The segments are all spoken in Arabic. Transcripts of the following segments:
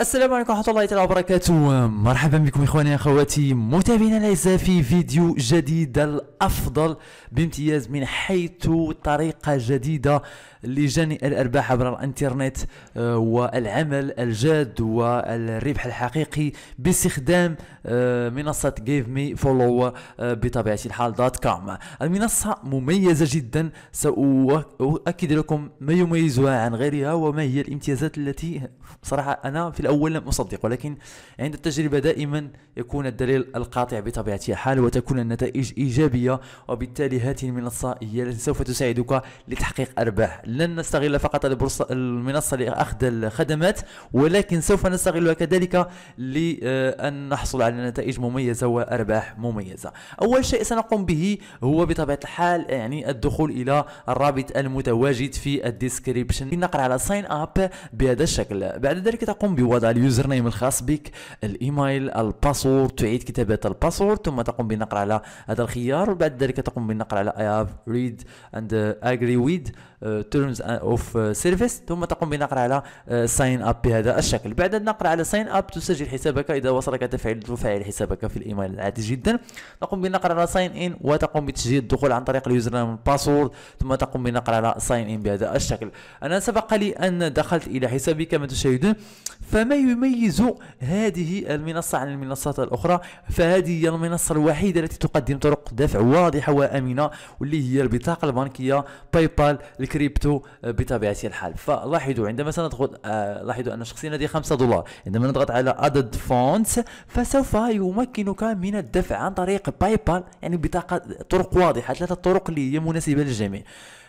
السلام عليكم ورحمة الله تعالى وبركاته. مرحبا بكم إخواني أخواتي متابعينا الاعزاء في فيديو جديد الأفضل بامتياز من حيث طريقة جديدة لجني الأرباح عبر الإنترنت آه، والعمل الجاد والربح الحقيقي باستخدام آه، منصة GiveMeFollow بطبيعة الحال dot com المنصة مميزة جدا سأؤكد لكم ما يميزها عن غيرها وما هي الامتيازات التي صراحة أنا في الأول لم أصدق ولكن عند التجربة دائما يكون الدليل القاطع بطبيعة الحال وتكون النتائج إيجابية وبالتالي هذه المنصة هي التي سوف تساعدك لتحقيق أرباح. لن نستغل فقط المنصة لأخذ الخدمات ولكن سوف نستغلها كذلك لأن نحصل على نتائج مميزة وأرباح مميزة. أول شيء سنقوم به هو بطبيعة الحال يعني الدخول إلى الرابط المتواجد في ال description. نقرأ على sign up بهذا الشكل. بعد ذلك تقوم بوضع ال username الخاص بك ال email ال password تعيد كتابة ال password ثم تقوم بالنقر على هذا الخيار. وبعد ذلك تقوم بالنقر على I have read and agree with terms of service ثم تقوم بنقر على sign up بهذا الشكل. بعد النقر على sign up تسجل حسابك إذا وصلك تفعيل تفعل حسابك في الإيميل العادي جدا. تقوم بالنقر على sign in وتقوم بتسجيل الدخول عن طريق ال username ال password ثم تقوم بالنقر على sign in بهذا الشكل. أنا سبق لي أن دخلت إلى حسابي كما تشاهدون فما يميز هذه المنصة عن المنصات الأخرى؟ فهذه هي المنصة الوحيدة التي تقدم طرق دفع واضحة وآمنة واللي هي البطاقة البنكية PayPal ال crypto بطبيعة الحال. فلاحظوا عندما سنضغط آه لاحظوا أن شخصيا لدي 5 دولار. عندما نضغط على add funds فسوف يمكنك من الدفع عن طريق PayPal يعني بطاقة طرق واضحة ثلاثة طرق اللي هي مناسبة للجميع.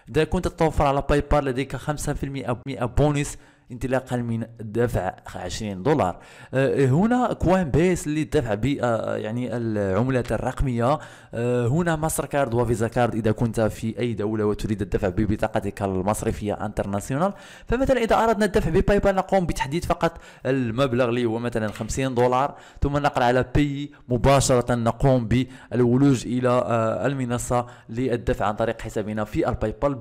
إذا كنت تتوفر على PayPal لديك 5% بونس انطلاقا من دفع 20 دولار. آه، هنا كوين بيس اللي دفع ب آه، يعني العملات الرقمية. آه، هنا ماستر كارد وفيزا كارد إذا كنت في أي دولة وتريد الدفع ببطاقتك المصرفية international. فمثلا إذا أردنا الدفع بباي بال نقوم بتحديد فقط المبلغ اللي هو مثلا 50 دولار ثم نقر على pay مباشرة نقوم بالولوج إلى المنصة للدفع عن طريق حسابنا في الباي بال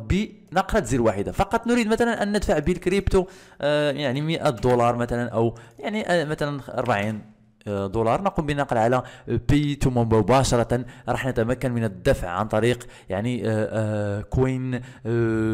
بنقره زر واحدة. فقط نريد مثلا أن ندفع بالكريبتو آه، يعني 100 دولار مثلا أو يعني آه، مثلا 40 دولار. نقوم بالنقر على pay ثم مباشرة. راح نتمكن من الدفع عن طريق يعني كوين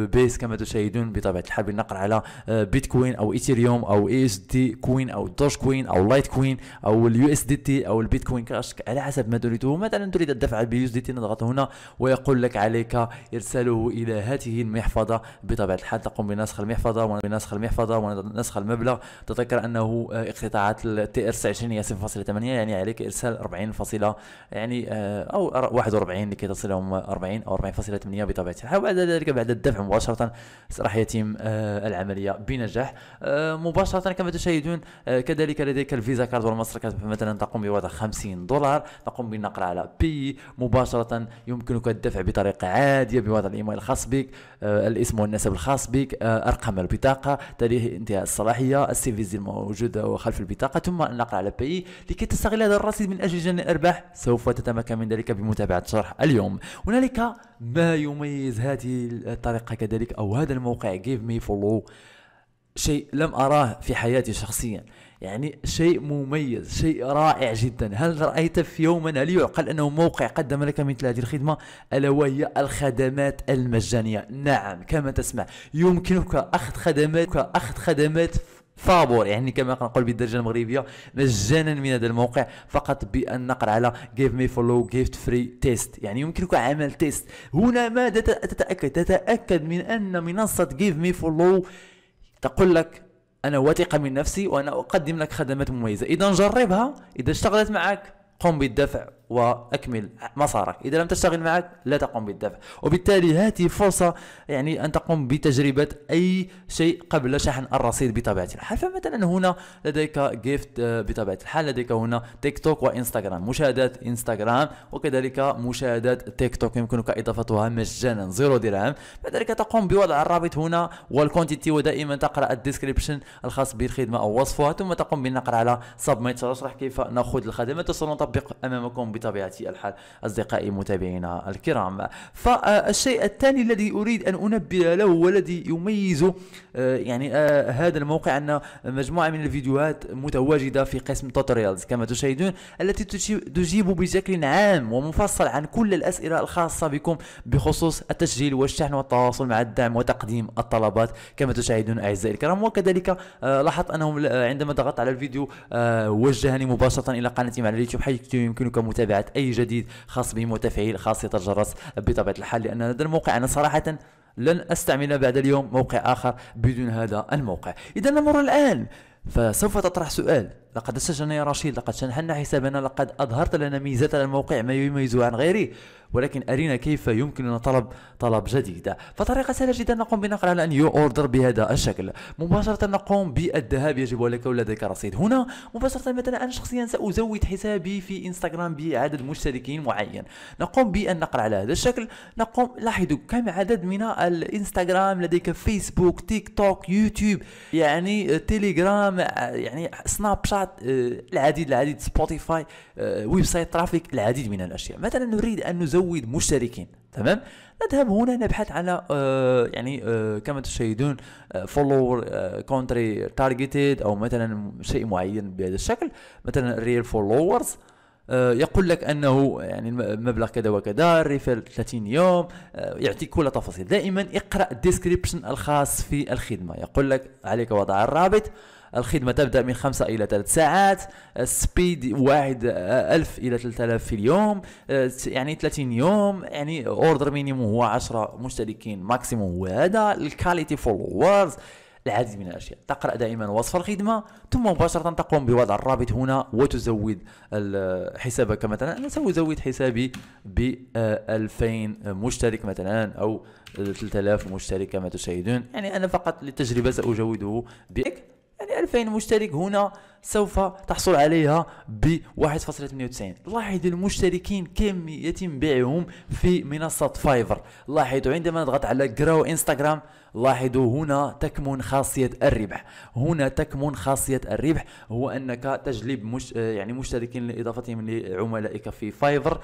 بيس كما تشاهدون بطبيعة الحال. بالنقر على بيتكوين أو إيثيريوم أو USD Coin أو دوج كوين أو لايت كوين أو ال USDT أو البيتكوين كاش على حسب ما تريده. مثلا تريد الدفع بال USDT. نضغط هنا ويقول لك عليك إرساله إلى هذه المحفظة. بطبيعة الحال تقوم بنسخ المحفظة ونسخ المحفظة ونسخ المبلغ. تذكر أنه اقتطاعات ال TRC 20 هي 0.8 يعني عليك إرسال 40 فاصلة يعني آه، أو 41 لكي تصلهم 40 أو 40.8 بطبيعة الحال. وبعد ذلك بعد الدفع مباشرة راح يتم آه، العملية بنجاح. آه، مباشرة كما تشاهدون كذلك لديك الفيزا كارد والماستر كارد مثلا تقوم بوضع 50 دولار تقوم بالنقر على pay مباشرة يمكنك الدفع بطريقة عادية بوضع الإيميل الخاص بك الاسم والنسب الخاص بك أرقام البطاقة تاريخ انتهاء الصلاحية السي في الموجود خلف البطاقة ثم النقر على بي لكي تستغل هذا الرصيد من أجل جني الأرباح سوف تتمكن من ذلك بمتابعة شرح اليوم. هنالك ما يميز هذه الطريقة كذلك أو هذا الموقع Give Me Follow. شيء لم أراه في حياتي شخصيا. يعني شيء مميز شيء رائع جدا. هل رأيت في يوما هل يعقل أنه موقع قدم لك مثل هذه الخدمة؟ ألا وهي الخدمات المجانية؟ نعم كما تسمع. يمكنك أخذ خدمات أخذ خدمات فابور يعني كما نقول بالدرجة المغربية مجانا من هذا الموقع فقط بأن نقر على give me follow gift free test. يعني يمكنك عمل تيست هنا ماذا تتأكد؟ تتأكد من أن منصة give me follow تقول لك أنا واثقه من نفسي وأنا أقدم لك خدمات مميزة. إذا جربها إذا اشتغلت معك قم بالدفع. وأكمل مسارك. إذا لم تشتغل معك لا تقوم بالدفع. وبالتالي هذه فرصة يعني أن تقوم بتجربة أي شيء قبل شحن الرصيد بطبيعة الحال. فمثلا هنا لديك gift آه، بطبيعة الحال. لديك هنا تيك توك وإنستغرام. مشاهدات إنستغرام وكذلك مشاهدات تيك توك. يمكنك إضافتها مجانا zero درهم. كذلك تقوم بوضع الرابط هنا وال quantity ودائما تقرأ ال description الخاص بالخدمة أو وصفها. ثم تقوم بالنقر على submit سأشرح كيف نأخذ الخدمات وسنطبق أمامكم بطبيعة الحال أصدقائي متابعينا الكرام. فالشيء الثاني الذي أريد أن أنبه له والذي يميز آه، يعني آه، هذا الموقع أن مجموعة من الفيديوهات متواجدة في قسم توتوريالز كما تشاهدون التي تجيب بشكل عام ومفصل عن كل الأسئلة الخاصة بكم بخصوص التسجيل والشحن والتواصل مع الدعم وتقديم الطلبات. كما تشاهدون أعزائي الكرام وكذلك آه، لاحظت أنهم عندما ضغطت على الفيديو وجهني مباشرة إلى قناتهم على اليوتيوب حيث يمكنك متابعه أي جديد خاص بهم وتفعيل خاصيه الجرس بطبيعة الحال لأن هذا الموقع أنا صراحة لن استعمل بعد اليوم موقع آخر بدون هذا الموقع. اذا نمر الآن فسوف تطرح سؤال. لقد سجلنا يا رشيد لقد شحنا حسابنا لقد أظهرت لنا ميزات الموقع ما يميزه عن غيره ولكن أرينا كيف يمكننا طلب طلب جديد. فطريقة سهلة جدا نقوم بنقر على new order بهذا الشكل. مباشرة نقوم بالذهاب يجب عليك ولديك رصيد هنا مباشرة مثلا أنا شخصيا سأزود حسابي في إنستغرام بعدد مشتركين معين. نقوم بالنقر على هذا الشكل. نقوم لاحظوا كم عدد من الإنستغرام لديك فيسبوك تيك توك يوتيوب يعني تيليجرام يعني سناب شات العديد العديد سبوتيفاي website traffic العديد من الأشياء. مثلا نريد أن نزود مشتركين تمام؟ نذهب هنا نبحث على آه يعني آه كما تشاهدون follower country targeted أو مثلا شيء معين بهذا الشكل مثلا real followers آه، يقول لك أنه يعني المبلغ كذا وكذا ال refill 30 يوم آه، يعطيك كل التفاصيل دائما اقرأ ال description الخاص في الخدمة. يقول لك عليك وضع الرابط. الخدمة تبدأ من خمسة إلى ثلاث ساعات speed واحد ألف إلى ثلاثة آلاف في اليوم يعني 30 يوم يعني order minimum هو 10 مشتركين maximum هو هذا ال quality followers العديد من الأشياء. تقرأ دائما وصف الخدمة ثم مباشرة تقوم بوضع الرابط هنا وتزود حسابك مثلا. أنا سازود حسابي ب 2000 مشترك مثلا أو 3000 مشترك كما تشاهدون. يعني أنا فقط للتجربة سأزوده بك يعني 2000 مشترك هنا سوف تحصل عليها ب 1.98 لاحظ المشتركين كم يتم بيعهم في منصة فايفر. لاحظوا عندما نضغط على grow Instagram لاحظوا هنا تكمن خاصية الربح. هنا تكمن خاصية الربح هو أنك تجلب مش يعني مشتركين لإضافتهم لعملائك في فايفر.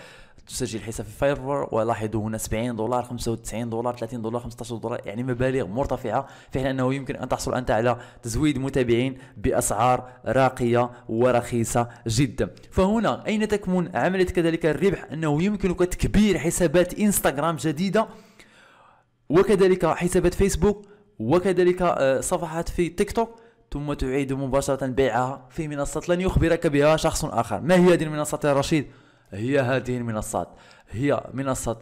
تسجل حساب في فايفر ولاحظوا هنا 70 دولار 95 دولار 30 دولار 15 دولار يعني مبالغ مرتفعة. في أنه يمكن أن تحصل أنت على تزويد متابعين بأسعار راقية ورخيصة جدا. فهنا أين تكمن عملية كذلك الربح؟ أنه يمكنك تكبير حسابات إنستغرام جديدة وكذلك حسابات فيسبوك وكذلك آه، صفحات في تيك توك ثم تعيد مباشرة بيعها في منصة لن يخبرك بها شخص آخر. ما هي هذه المنصة يا رشيد؟ هي هذه المنصات. هي منصة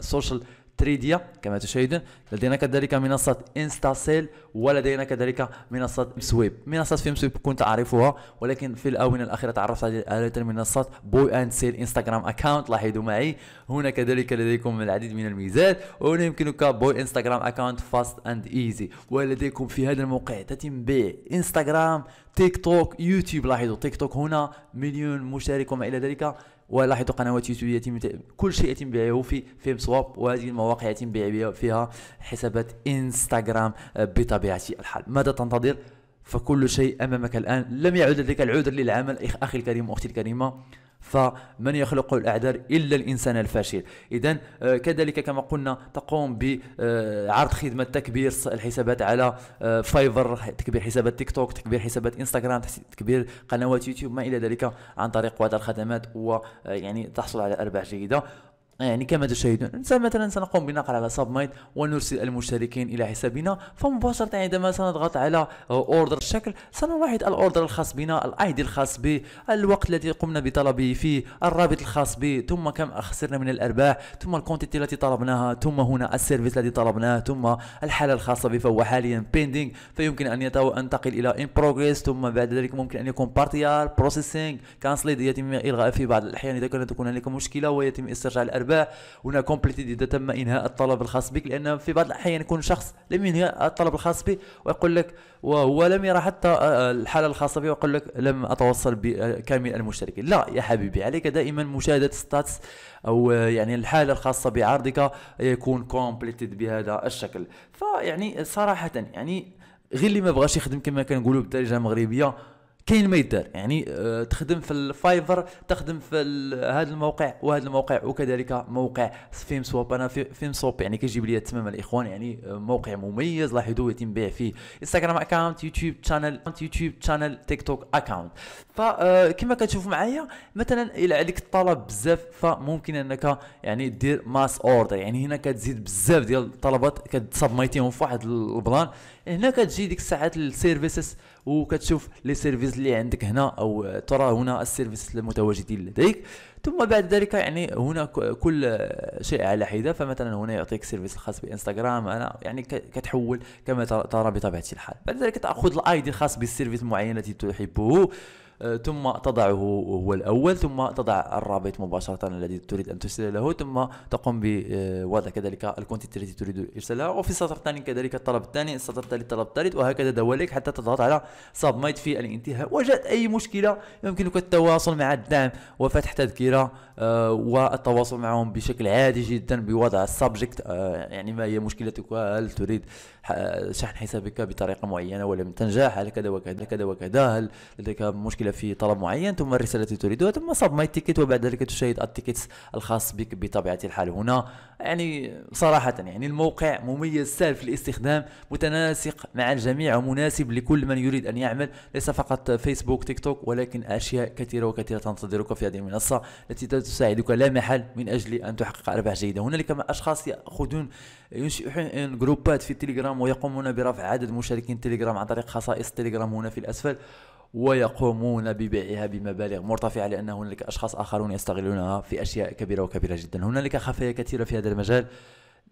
Social آه، Tradia كما تشاهدون لدينا كذلك منصة Insta Sale ولدينا كذلك منصة Swap منصة Fameswap كنت أعرفها ولكن في الآونة الأخيرة تعرفت على المنصات buy and sell Instagram account لاحظوا معي هنا كذلك لديكم العديد من الميزات وهنا يمكنك buy Instagram account fast and easy ولديكم في هذا الموقع تتم بيع انستغرام تيك توك يوتيوب لاحظوا تيك توك هنا مليون مشترك وما إلى ذلك. ولاحظوا قنوات يوتيوب يتم كل شيء يتم بيعه في Fameswap وهذه المواقع يتم بيع فيها حسابات إنستغرام بطبيعة الحال. ماذا تنتظر؟ فكل شيء أمامك الآن. لم يعد لديك العذر للعمل أخي الكريم واختي الكريمة. فمن يخلق الأعذار إلا الإنسان الفاشل. إذا آه، كذلك كما قلنا تقوم بعرض خدمة تكبير الحسابات على آه، Fiverr تكبير حسابات تيك توك تكبير حسابات إنستغرام تكبير قنوات يوتيوب ما إلى ذلك عن طريق بعض الخدمات ويعني تحصل على أرباح جيدة. يعني كما تشاهدون مثلا سنقوم بنقل على submit ونرسل المشتركين إلى حسابنا فمباشرة عندما سنضغط على order الشكل سنلاحظ ال order الخاص بنا ال ID الخاص به الوقت الذي قمنا بطلبه فيه الرابط الخاص به ثم كم خسرنا من الأرباح ثم ال quantity التي طلبناها ثم هنا ال service الذي طلبناه ثم الحالة الخاصة به فهو حاليا pending فيمكن أن ينتقل إلى in progress ثم بعد ذلك ممكن أن يكون partial processing canceled يتم إلغاء في بعض الأحيان إذا كانت تكون هناك مشكلة ويتم استرجاع الأرباح. الانتباه هنا completed إذا تم إنهاء الطلب الخاص بك لأن في بعض الأحيان يكون شخص لم ينهي الطلب الخاص به ويقول لك وهو لم يرى حتى آه، آه، الحالة الخاصة به ويقول لك لم أتوصل بكامل المشتركين. لا يا حبيبي عليك دائما مشاهدة status أو آه، يعني الحالة الخاصة بعرضك يكون completed بهذا الشكل. فيعني صراحة يعني غير اللي ما بغاش يخدم كما كنقولوا بالدارجه المغربية. كاين ما يدار. يعني آه، تخدم في ال Fiverr تخدم في هذا الموقع وهذا الموقع وكذلك موقع Fameswap. أنا في Fameswap يعني كيجيب لي تمام الإخوان. يعني آه، موقع مميز لاحظوا يتم بيع فيه. انستغرام account يوتيوب channel يوتيوب channel تيك توك account فكما كتشوفوا معايا مثلا إلى عليك الطلب بزاف فممكن أنك يعني دير mass order يعني هنا كتزيد بزاف ديال الطلبات كت submit يهم في واحد ال plan. هنا كتجي ديك الساعات ال services وكتشوف لي service اللي عندك هنا أو ترى هنا ال service المتواجدين لديك. ثم بعد ذلك يعني هنا كل شيء على حدة. فمثلا هنا يعطيك service الخاص بإنستغرام. أنا يعني كتحول كما ترى بطبيعة الحال. بعد ذلك تأخذ ال ID الخاص بال service المعين التي تحبه. ثم تضعه هو الأول ثم تضع الرابط مباشرة الذي تريد أن ترسل له ثم تقوم بوضع كذلك ال quantity التي تريد إرسالها وفي السطر الثاني كذلك الطلب الثاني السطر الثالث الطلب الثالث وهكذا دواليك حتى تضغط على submit في الانتهاء. وجدت أي مشكلة يمكنك التواصل مع الدعم وفتح تذكرة آه، والتواصل معهم بشكل عادي جدا بوضع ال subject آه، يعني ما هي مشكلتك؟ هل تريد شحن حسابك بطريقة معينة؟ ولم تنجح؟ هل كذا وكذا كذا وكذا؟ هل لديك مشكلة في طلب معين ثم الرسالة التي تريدها ثم submit ticket وبعد ذلك تشاهد ال tickets الخاص بك بطبيعة الحال. هنا يعني صراحة يعني الموقع مميز سهل في الاستخدام متناسق مع الجميع ومناسب لكل من يريد أن يعمل. ليس فقط فيسبوك تيك توك ولكن أشياء كثيرة وكثيرة تنتظرك في هذه المنصة التي تساعدك لا محالة من أجل أن تحقق أرباح جيدة. هنالك أشخاص يأخذون ينشئون جروبات في التليجرام ويقومون برفع عدد مشاركين تليجرام عن طريق خصائص تليجرام هنا في الأسفل. ويقومون ببيعها بمبالغ مرتفعة لأن هنالك أشخاص آخرون يستغلونها في أشياء كبيرة وكبيرة جدا. هنالك خفايا كثيرة في هذا المجال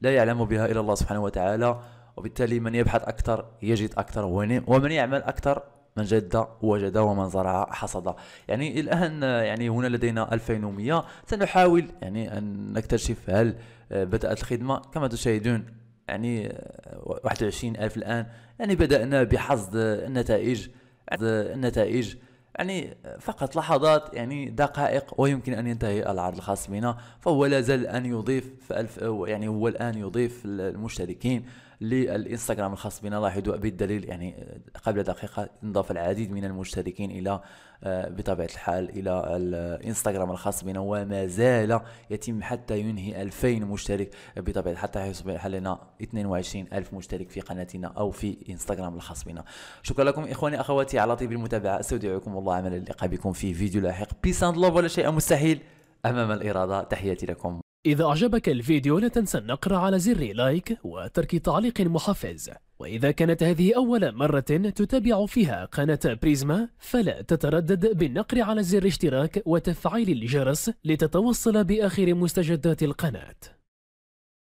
لا يعلم بها إلا الله سبحانه وتعالى وبالتالي من يبحث أكثر يجد أكثر ومن يعمل أكثر من جد وجد ومن زرع حصد. يعني الآن يعني هنا لدينا 2100 سنحاول يعني أن نكتشف هل بدأت الخدمة. كما تشاهدون يعني 21 ألف الآن يعني بدأنا بحصد النتائج. النتائج يعني فقط لحظات يعني دقائق ويمكن أن ينتهي العرض الخاص بنا فهو لا زال يضيف فألف يعني هو الآن يضيف المشتركين للإنستغرام الخاص بنا. لاحظوا بالدليل يعني قبل دقيقة انضاف العديد من المشتركين إلى آه، بطبيعة الحال إلى الإنستغرام الخاص بنا. وما زال يتم حتى ينهي 2000 مشترك بطبيعة حتى يصبح لنا 22 ألف مشترك في قناتنا أو في إنستغرام الخاص بنا. شكرا لكم إخواني أخواتي على طيب المتابعة. أستودعكم الله أمل اللقاء بكم في فيديو لاحق. peace and love ولا شيء مستحيل أمام الإرادة. تحياتي لكم. إذا أعجبك الفيديو لا تنسى النقر على زر like وترك تعليق محفز. وإذا كانت هذه أول مرة تتابع فيها قناة بريزما فلا تتردد بالنقر على زر اشتراك وتفعيل الجرس لتتوصل بآخر مستجدات القناة.